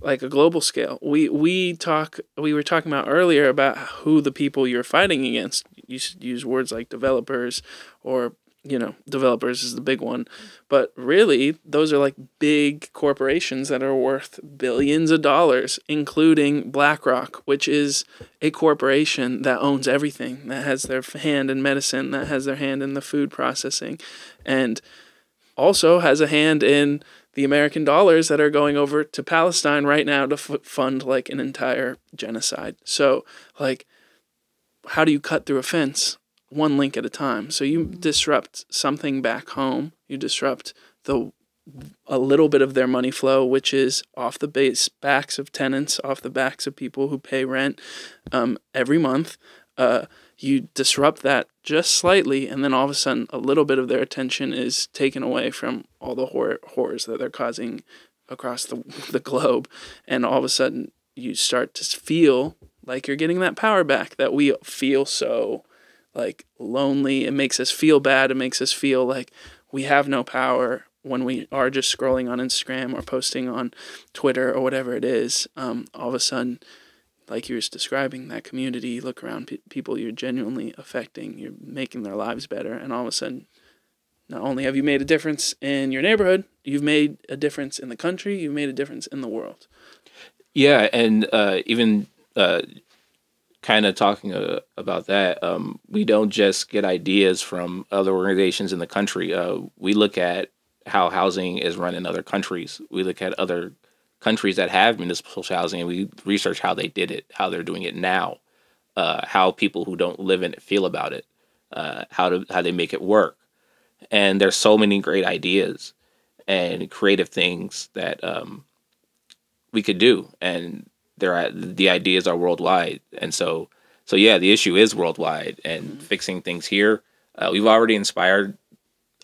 like a global scale. We we talk we were talking about earlier about who the people you're fighting against. You should use words like developers or you know, developers is the big one. But really, those are like big corporations that are worth billions of dollars, including BlackRock, which is a corporation that owns everything, that has their hand in medicine, that has their hand in the food processing, and also has a hand in the American dollars that are going over to Palestine right now to f- fund like an entire genocide. So, like, how do you cut through a fence? One link at a time. So you disrupt something back home. You disrupt the a little bit of their money flow, which is off the base backs of tenants, off the backs of people who pay rent um, every month. Uh, you disrupt that just slightly, and then all of a sudden, a little bit of their attention is taken away from all the hor- horrors that they're causing across the *laughs* the globe, and all of a sudden, you start to feel like you're getting that power back that we feel so like lonely. It makes us feel bad. It makes us feel like we have no power when we are just scrolling on Instagram or posting on Twitter or whatever it is. Um, all of a sudden, like you were describing, that community, look around, pe- people you're genuinely affecting, you're making their lives better, and all of a sudden, not only have you made a difference in your neighborhood, you've made a difference in the country, you've made a difference in the world. Yeah, and uh, even uh, kind of talking uh, about that, um, we don't just get ideas from other organizations in the country. Uh, we look at how housing is run in other countries. We look at other countries that have municipal housing and we research how they did it, how they're doing it now, uh, how people who don't live in it feel about it, uh, how to how they make it work. And there's so many great ideas and creative things that um, we could do, and there the ideas are worldwide, and so so yeah, the issue is worldwide, and mm-hmm. fixing things here. Uh, we've already inspired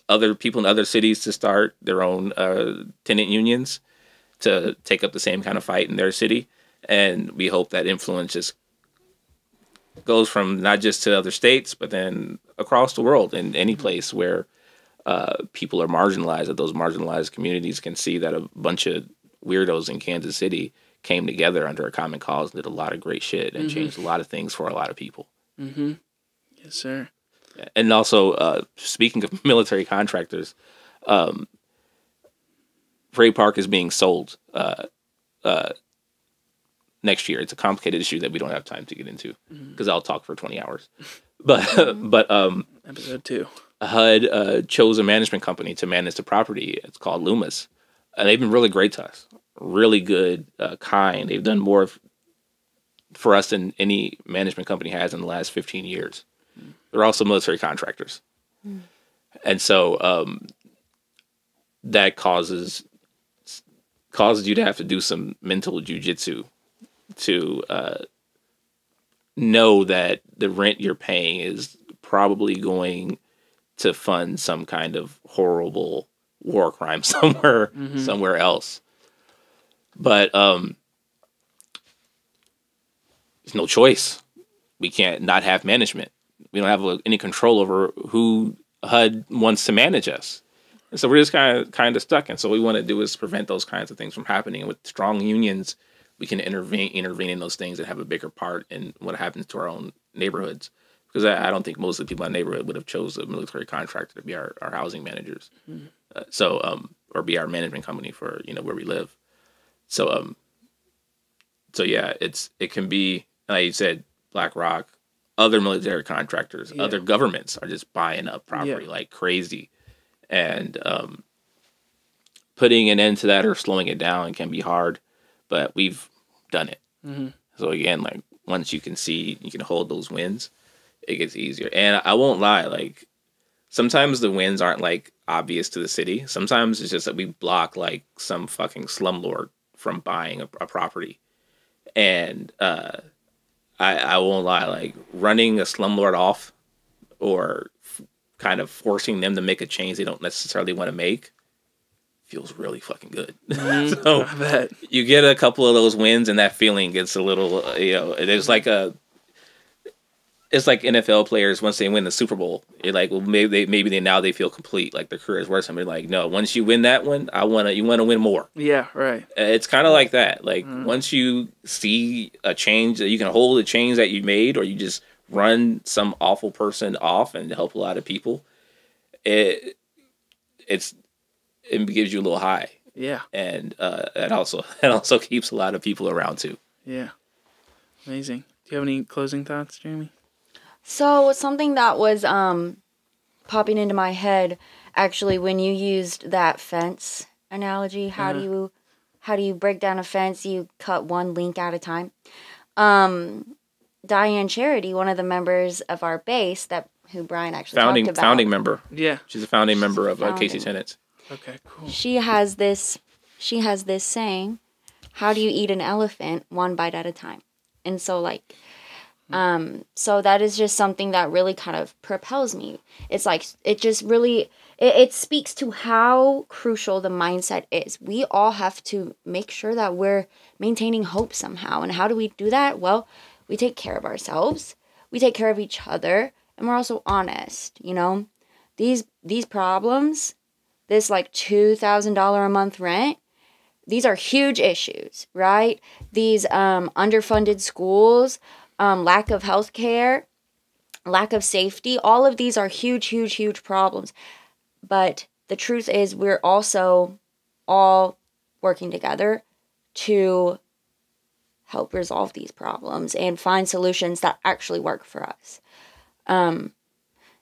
other people in other cities to start their own uh, tenant unions to take up the same kind of fight in their city, and we hope that influence just goes from not just to other states, but then across the world in any place where uh, people are marginalized, that those marginalized communities can see that a bunch of weirdos in Kansas City came together under a common cause and did a lot of great shit and mm-hmm. changed a lot of things for a lot of people. Mm-hmm. Yes, sir. And also, uh, speaking of *laughs* military contractors, um, Prairie Park is being sold uh, uh, next year. It's a complicated issue that we don't have time to get into because mm-hmm. I'll talk for twenty hours. *laughs* But mm-hmm. but um, episode two, HUD uh, chose a management company to manage the property. It's called Loomis, and they've been really great to us. Really good, uh, kind. They've done more for us than any management company has in the last fifteen years. Mm. They're also military contractors, mm. and so um, that causes causes you to have to do some mental jujitsu to uh, know that the rent you're paying is probably going to fund some kind of horrible war crime *laughs* somewhere mm-hmm. somewhere else. But um there's no choice. We can't not have management. We don't have any control over who HUD wants to manage us. And so we're just kind of kind of stuck. And so what we want to do is prevent those kinds of things from happening. And with strong unions, we can intervene intervene in those things and have a bigger part in what happens to our own neighborhoods. Because I, I don't think most of the people in the neighborhood would have chose a military contractor to be our, our housing managers. Mm-hmm. Uh, so um or be our management company for you know where we live. So um so yeah, it's it can be like you said, BlackRock, other military contractors, yeah. other governments are just buying up property yeah. like crazy and um, putting an end to that or slowing it down can be hard, but we've done it. Mm-hmm. So again, like once you can see, you can hold those wins, it gets easier. And I won't lie, like sometimes the wins aren't like obvious to the city. Sometimes it's just that we block like some fucking slumlord from buying a, a property, and uh, I I won't lie, like running a slumlord off or kind of forcing them to make a change they don't necessarily want to make feels really fucking good. *laughs* Mm, so you get a couple of those wins, and that feeling gets a little, uh, you know, there's like a, it's like NFL players once they win the Super Bowl, you're like, well, maybe they maybe they now they feel complete, like their career is worth something. Like, no, once you win that one, I wanna you wanna win more. Yeah, right. Uh, it's kind of like that. Like mm. once you see a change that you can hold a change that you made, or you just run some awful person off and help a lot of people, it it's it gives you a little high. Yeah. And uh, it also *laughs* it also keeps a lot of people around too. Yeah. Amazing. Do you have any closing thoughts, Jamie? So something that was um popping into my head actually when you used that fence analogy, how uh-huh. do you how do you break down a fence? You cut one link at a time. Um Diane Charity, one of the members of our base that who Brian actually founding talked about. founding member. Yeah, she's a founding she's member of uh, KC Tenants. Okay, cool. She has this. She has this saying, "How do you eat an elephant? One bite at a time." And so, like, um, so that is just something that really kind of propels me. It's like it just really it, it speaks to how crucial the mindset is. We all have to make sure that we're maintaining hope somehow. And how do we do that? Well, we take care of ourselves, we take care of each other, and we're also honest, you know? These these problems, this like $2,000 a month rent, these are huge issues, right? These um, underfunded schools, um, lack of health care, lack of safety, all of these are huge, huge, huge problems. But the truth is, we're also all working together to help resolve these problems and find solutions that actually work for us. Um,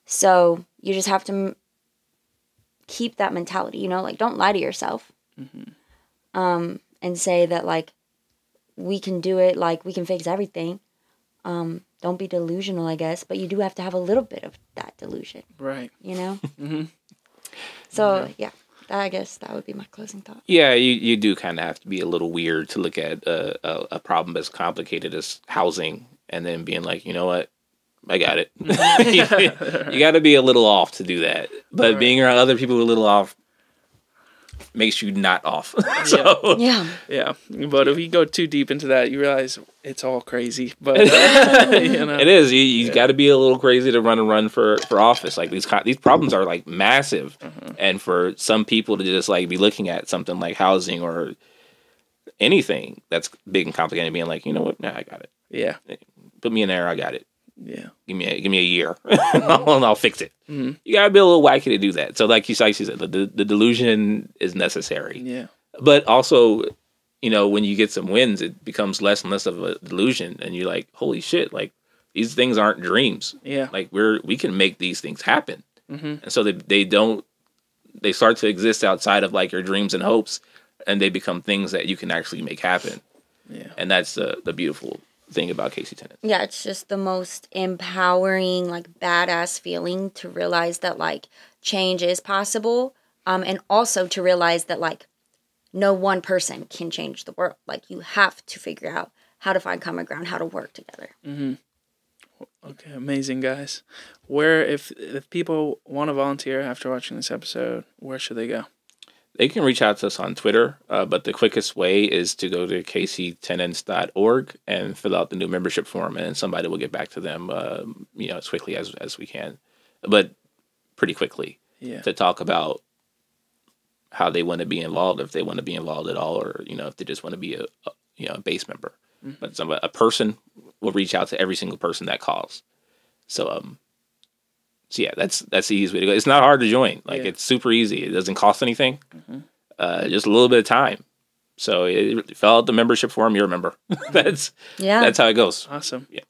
so you just have to m- keep that mentality, you know, like don't lie to yourself. Mm-hmm. Um, and say that like we can do it, like we can fix everything. Um, don't be delusional, I guess, but you do have to have a little bit of that delusion, Right. you know. *laughs* hmm So yeah, I guess that would be my closing thought. Yeah, you, you do kind of have to be a little weird to look at a, a, a problem as complicated as housing and then being like, you know what, I got it. Mm-hmm. *laughs* you got to be a little off to do that. But Right. being around other people who are a little off makes you not off. *laughs* so Yeah, Yeah. But if you go too deep into that, you realize it's all crazy. But *laughs* uh, *laughs* you know. it is. You, you got to be a little crazy to run and run for, for office. Like these these problems are like massive, mm-hmm. and for some people to just like be looking at something like housing or anything that's big and complicated, being like, you know what, nah, I got it. Yeah. Put me in there, I got it. Yeah. Give me a, give me a year, and *laughs* I'll, I'll fix it. Mhm. You gotta be a little wacky to do that. So, like you, like said, the, the, delusion is necessary, Yeah. but also, you know, when you get some wins, it becomes less and less of a delusion, and you're like, holy shit, like these things aren't dreams. Yeah. Like we're we can make these things happen, hmm and so they they don't they start to exist outside of like your dreams and hopes, and they become things that you can actually make happen, Yeah. and that's the the beautiful thing about KC Tennant. yeah. It's just the most empowering, like badass feeling to realize that like change is possible, um, and also to realize that like no one person can change the world. Like you have to figure out how to find common ground, how to work together. hmm Okay, amazing guys. Where if if people want to volunteer after watching this episode, where should they go? They can reach out to us on Twitter, uh, but the quickest way is to go to kctenants.org and fill out the new membership form, and somebody will get back to them, uh, you know, as quickly as as we can, but pretty quickly Yeah. to talk about how they want to be involved, if they want to be involved at all, or you know, if they just want to be a, a you know a base member. But some a person will reach out to every single person that calls. So um, so yeah, that's that's the easiest way to go. It's not hard to join. Like Yeah. it's super easy. It doesn't cost anything. Uh, just a little bit of time. So it, fill out the membership form. You're a member. *laughs* *laughs* that's Yeah. that's how it goes. Awesome. Yeah.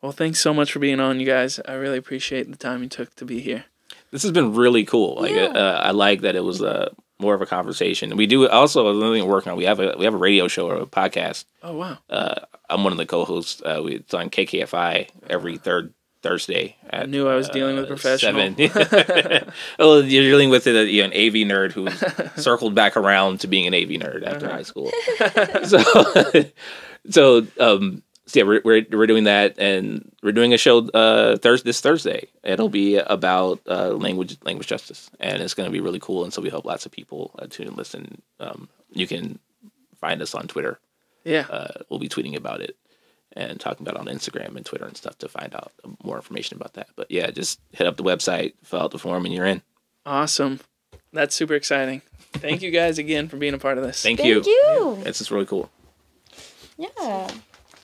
Well, thanks so much for being on, you guys. I really appreciate the time you took to be here. This has been really cool. Like Yeah. uh, I like that it was uh, more of a conversation. We do also another thing we're working on. We have a we have a radio show or a podcast. Oh wow. Uh, I'm one of the co-hosts. Uh, we, it's on KKFI every third Thursday. At, I knew I was dealing with a uh, professional. seven. *laughs* *laughs* well, you're dealing with a, you know, an AV nerd who *laughs* circled back around to being an AV nerd after Uh-huh. high school. so, so, um, so yeah, we're, we're we're doing that, and we're doing a show uh Thursday this Thursday. It'll be about uh, language language justice, and it's going to be really cool. And so we hope lots of people uh, tune and listen. Um, you can find us on Twitter. Yeah. Uh, we'll be tweeting about it and talking about it on Instagram and Twitter and stuff to find out more information about that. But yeah, just hit up the website, fill out the form, and you're in. Awesome. That's super exciting. Thank you guys again for being a part of this. Thank, Thank you. It's just really cool. Yeah.